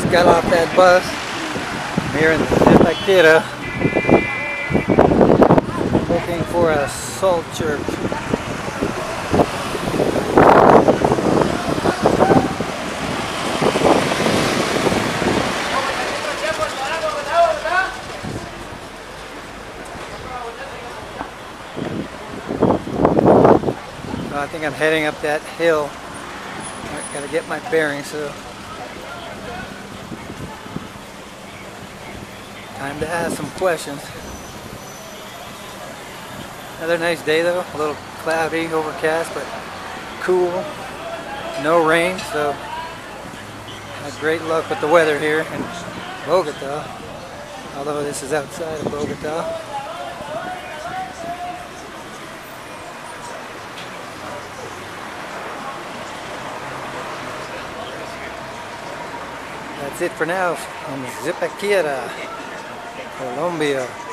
just got off that bus. I'm here in Zipaquira looking for a salt church. I think I'm heading up that hill. I gotta get my bearings so time to ask some questions. Another nice day though, a little cloudy, overcast, but cool. No rain, so great luck with the weather here in Bogota. Although this is outside of Bogota. That's it for now Zipaquira, Colombia.